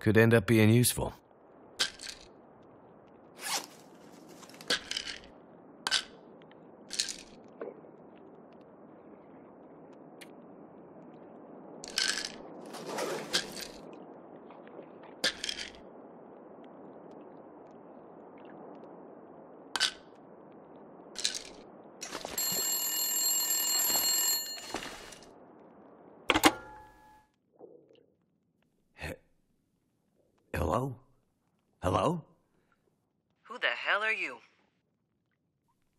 Could end up being useful. Hello? Hello? Who the hell are you?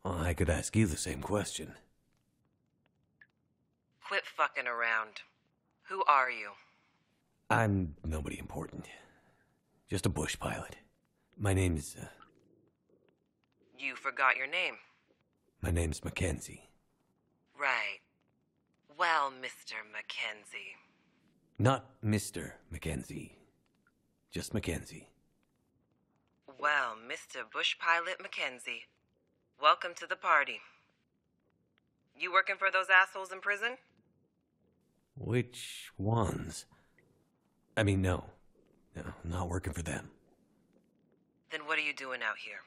Well, I could ask you the same question. Quit fucking around. Who are you? I'm nobody important. Just a bush pilot. My name's, uh, You forgot your name. my name's Mackenzie. Right. Well, Mr. Mackenzie. Not Mr. Mackenzie. Just Mackenzie. Well, Mr. Bush Pilot Mackenzie, Welcome to the party. You working for those assholes in prison? Which ones? I mean, no. No, not working for them. Then what are you doing out here?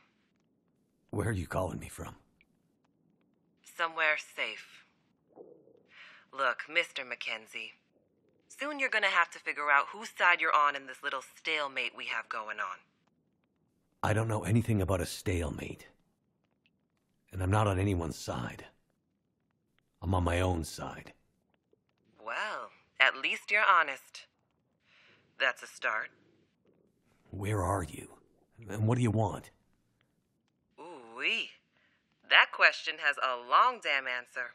Where are you calling me from? Somewhere safe. Look, Mr. Mackenzie. Soon you're gonna have to figure out whose side you're on in this little stalemate we have going on. I don't know anything about a stalemate. And I'm not on anyone's side. I'm on my own side. Well, at least you're honest. That's a start. Where are you? And what do you want? Ooh wee. That question has a long damn answer.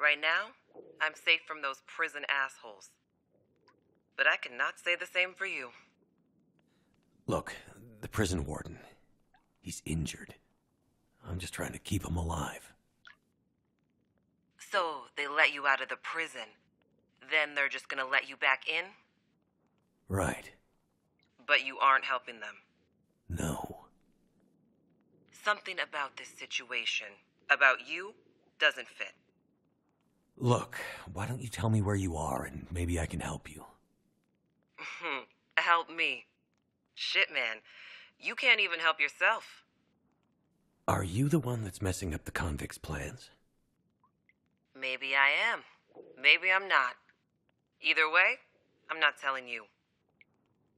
Right now, I'm safe from those prison assholes. But I cannot say the same for you. Look, the prison warden. He's injured. I'm just trying to keep him alive. So they let you out of the prison. Then they're just gonna let you back in? Right. But you aren't helping them. No. Something about this situation, about you, doesn't fit. Look, why don't you tell me where you are and maybe I can help you? help me. Shit, man. You can't even help yourself. Are you the one that's messing up the convicts' plans? Maybe I am. Maybe I'm not. Either way, I'm not telling you.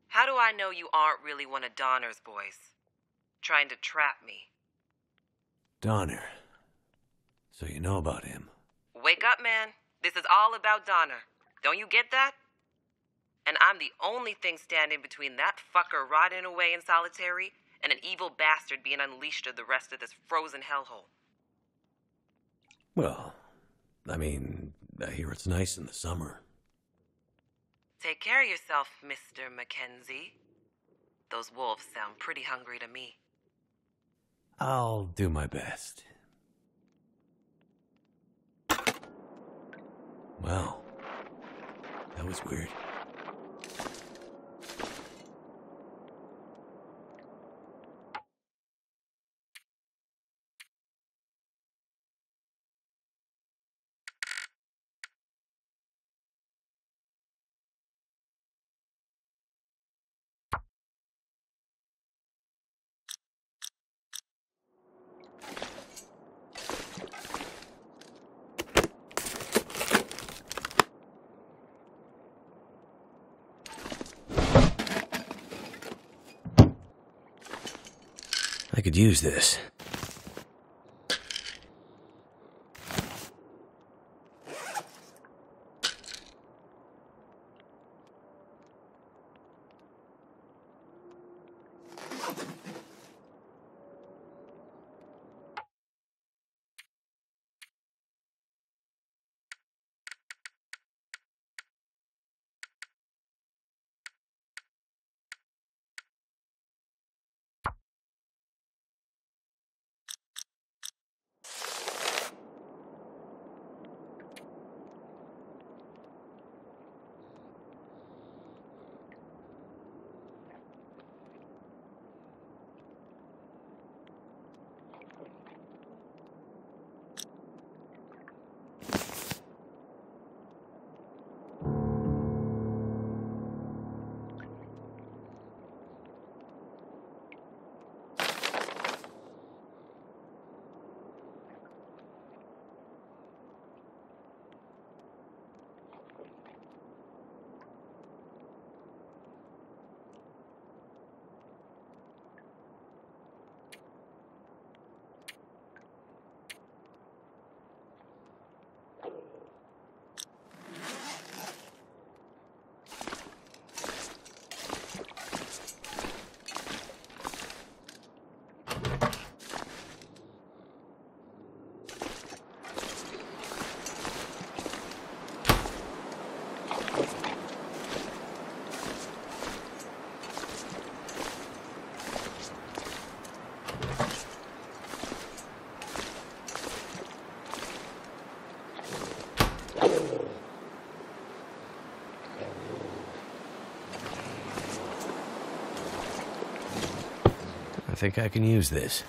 How do I know you aren't really one of Donner's boys? Trying to trap me. Donner. So you know about him. Wake up, man. This is all about Donner. Don't you get that? And I'm the only thing standing between that fucker rotting away in solitary and an evil bastard being unleashed to the rest of this frozen hellhole. Well, I mean, I hear it's nice in the summer. Take care of yourself, Mr. Mackenzie. Those wolves sound pretty hungry to me. I'll do my best. Well, that was weird. Could use this. Think I can use this.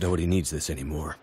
Nobody needs this anymore.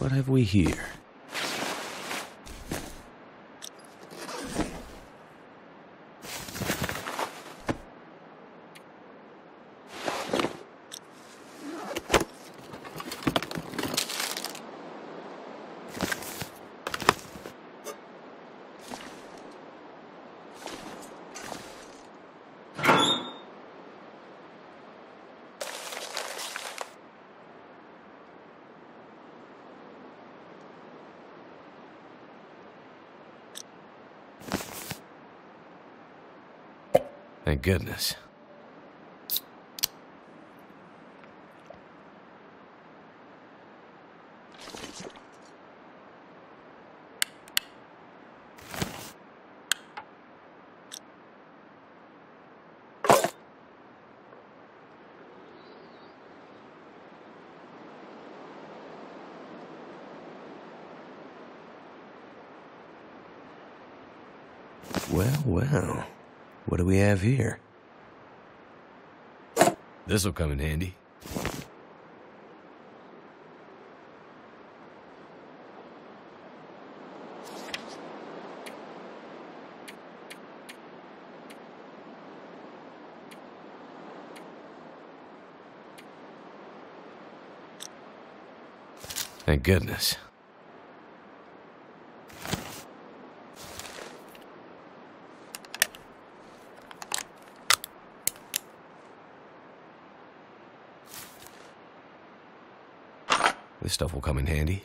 What have we here? Goodness. Well, well. What do we have here? This'll come in handy. Thank goodness. This stuff will come in handy.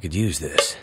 Could use this.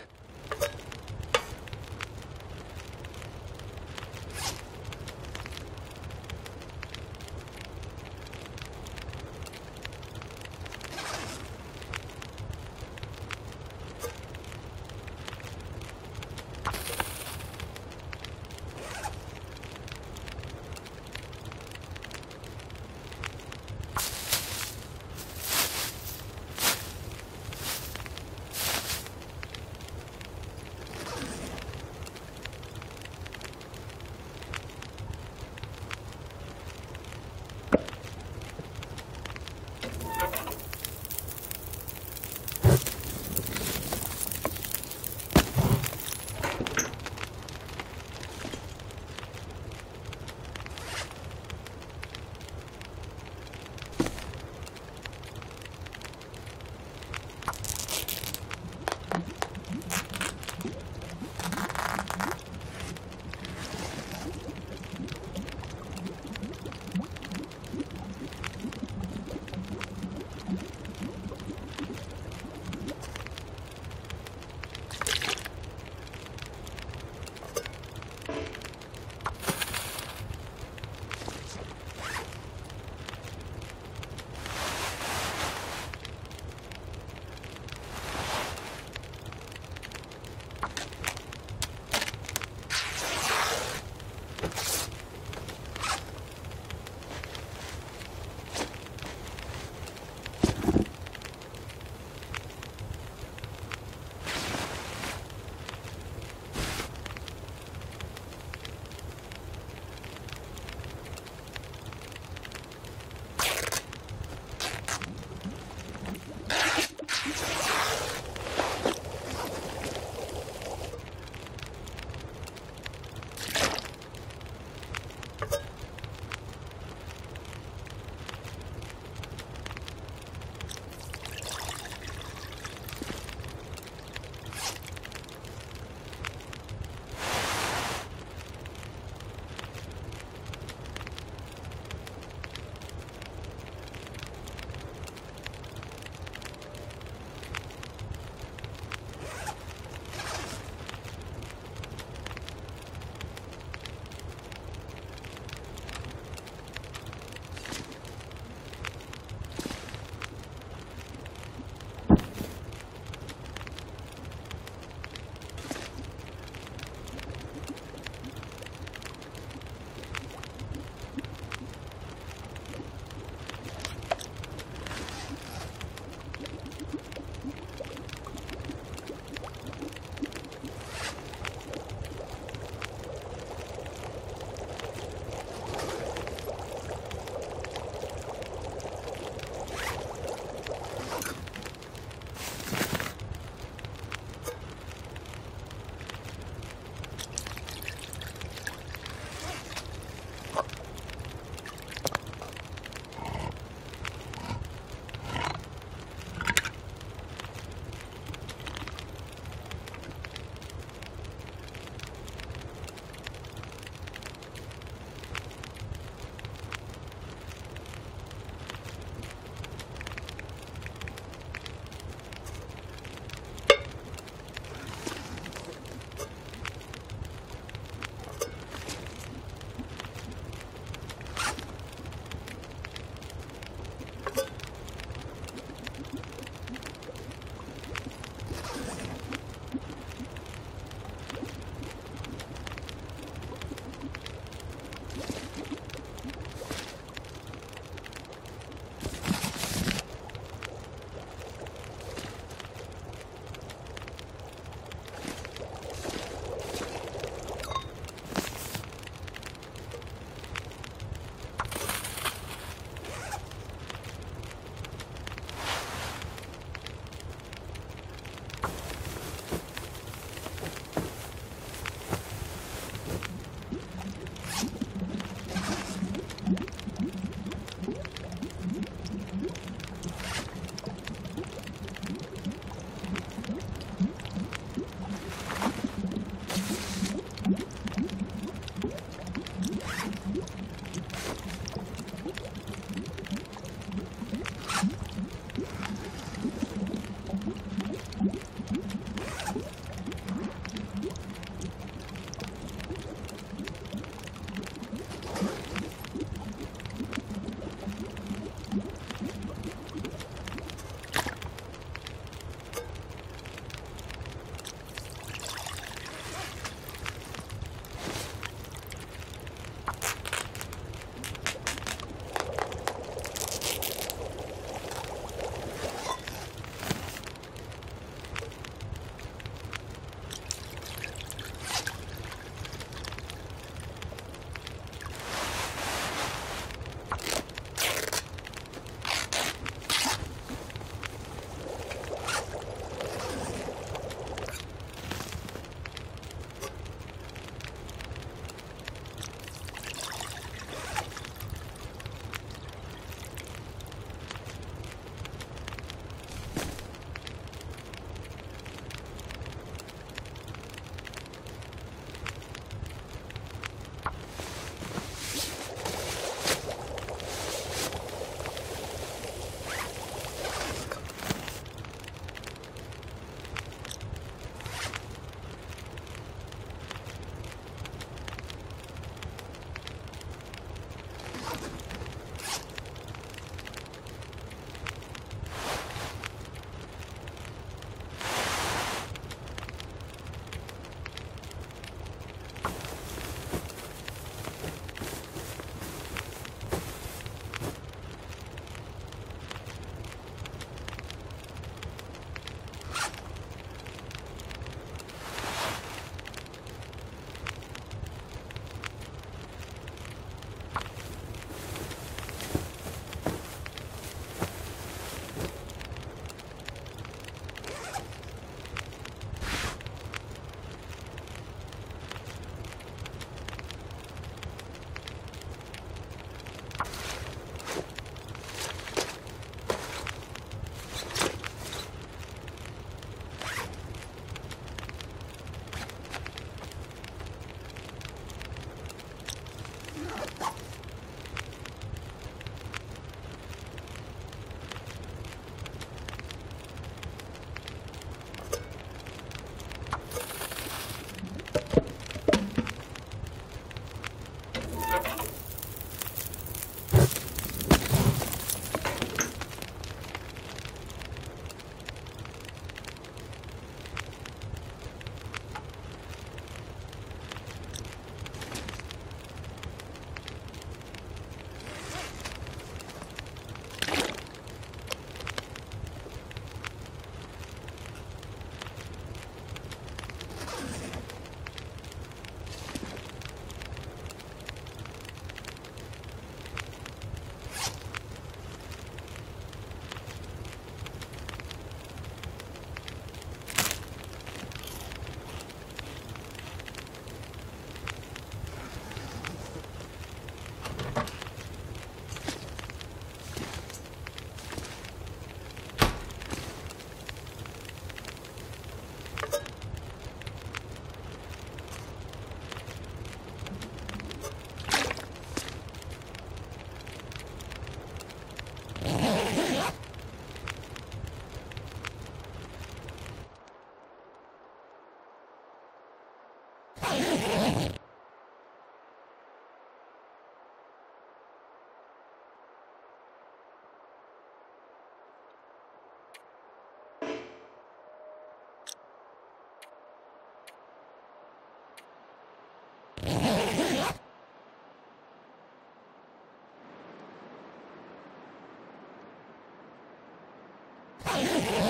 Excellent.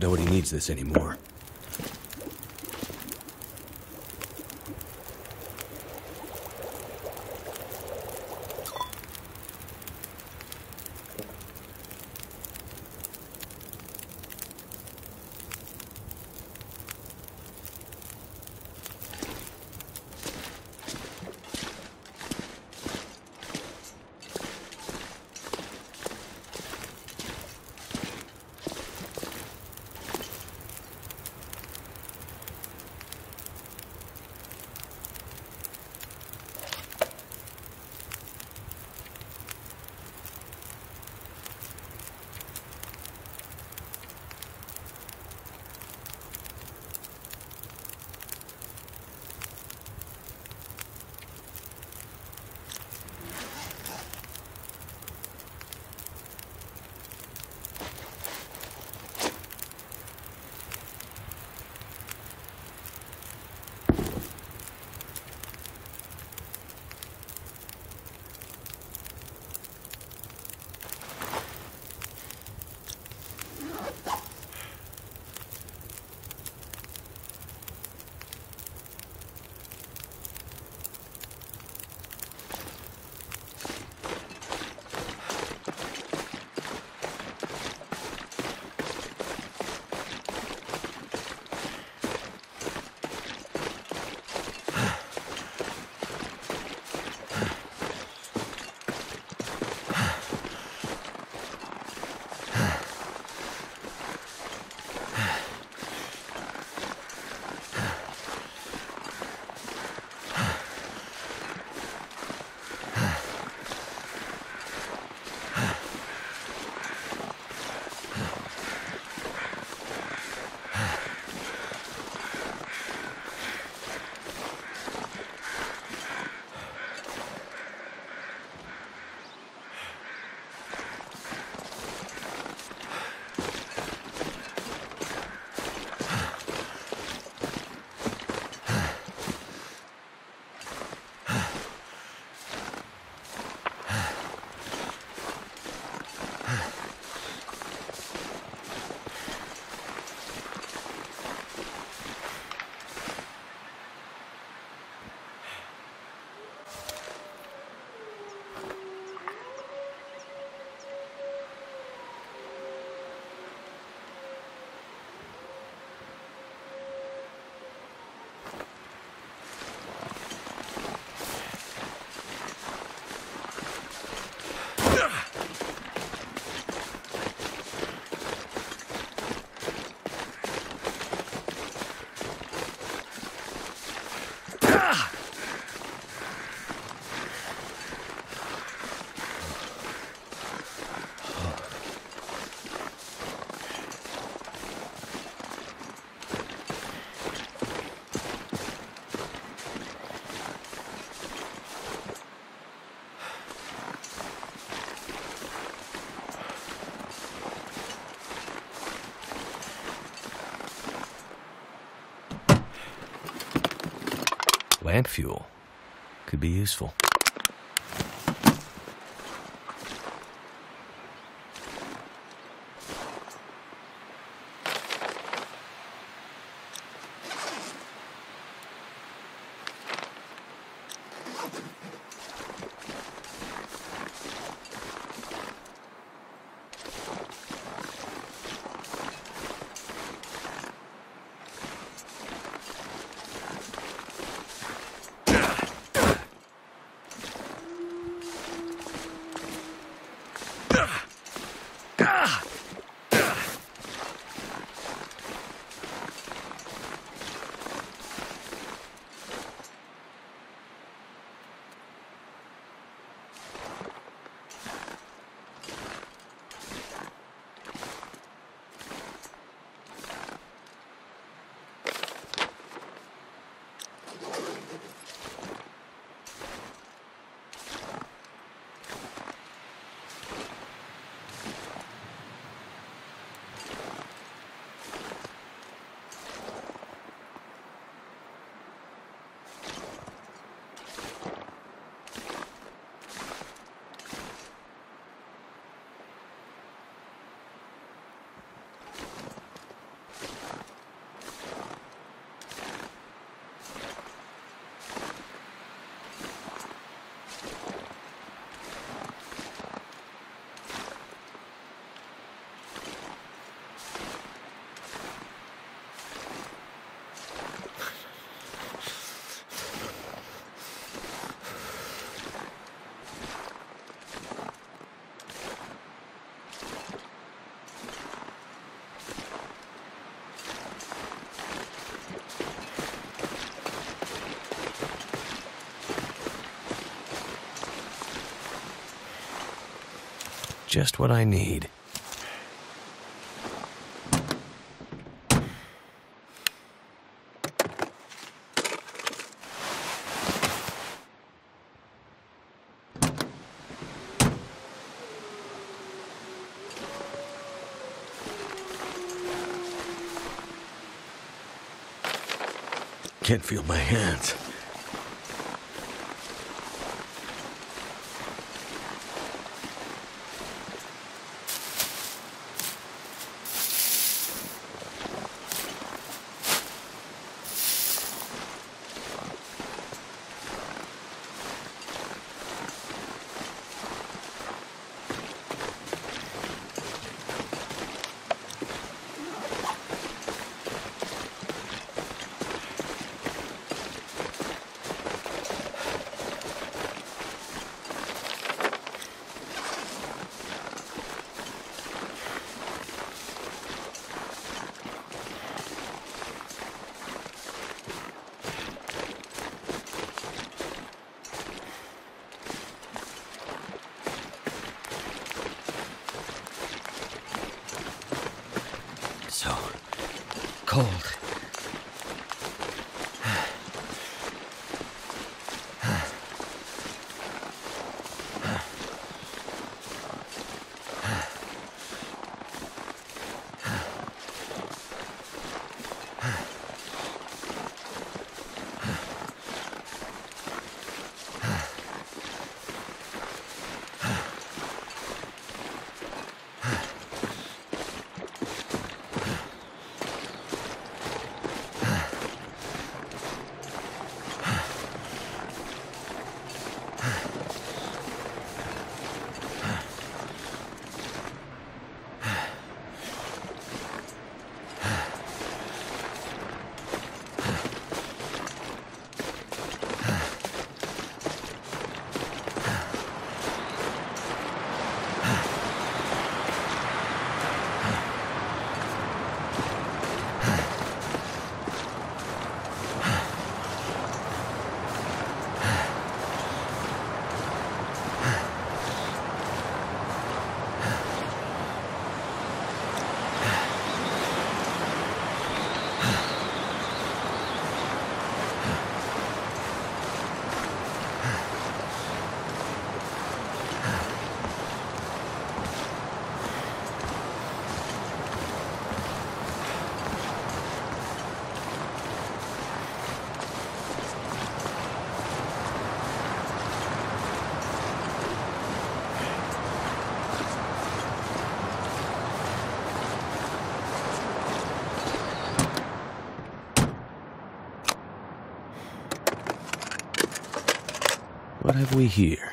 Nobody needs this anymore. Lamp fuel. Could be useful. Just what I need. Can't feel my hands. What have we here?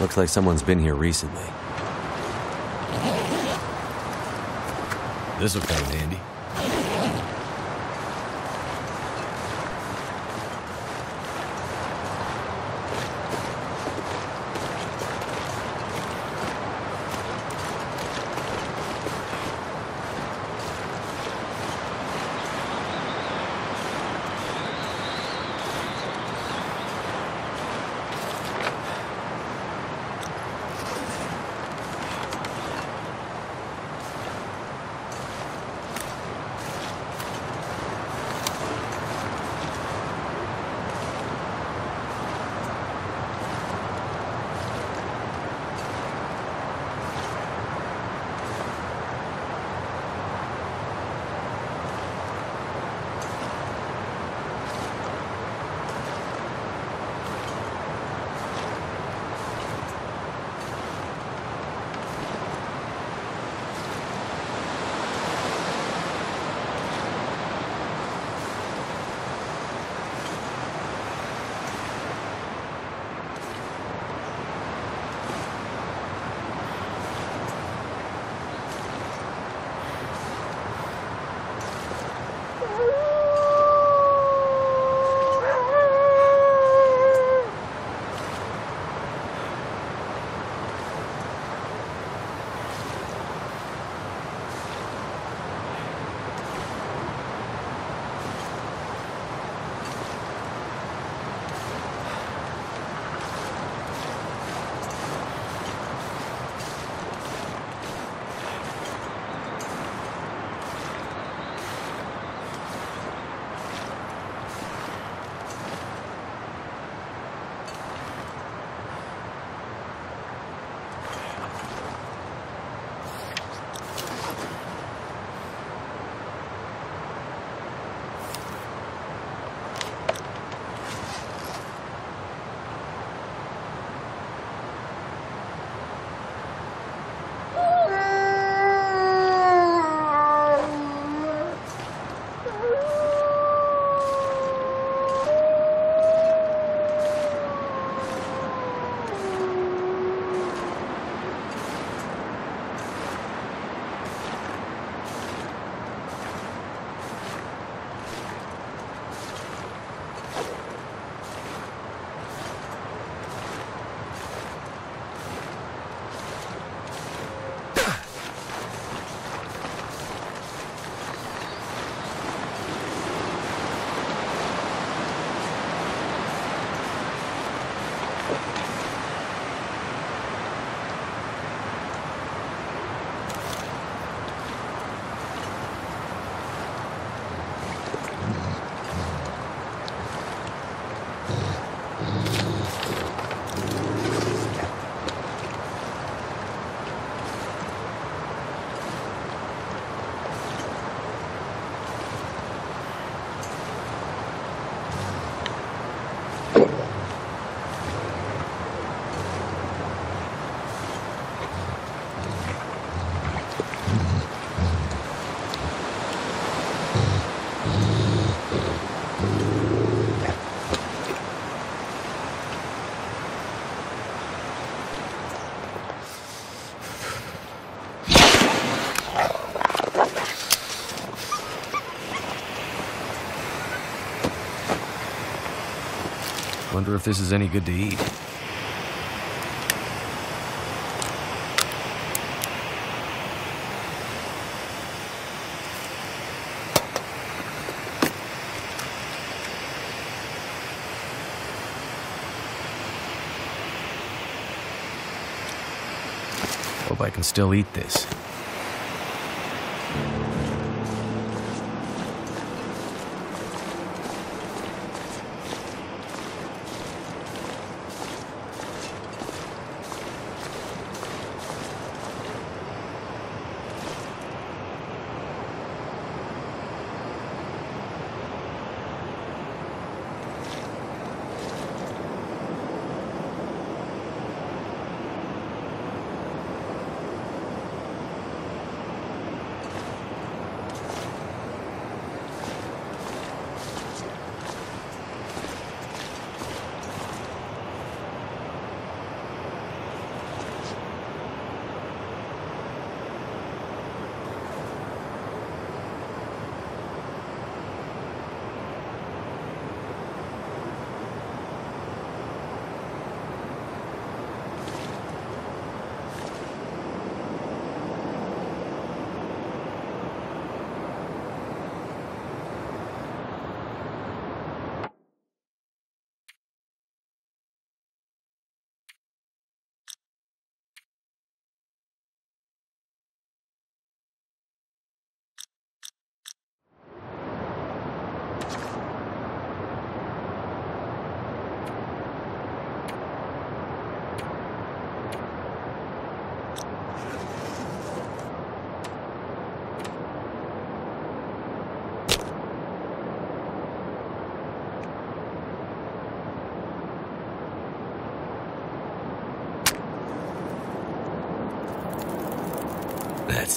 Looks like someone's been here recently. This'll come in handy. Wonder if this is any good to eat. Hope I can still eat this.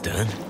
Done.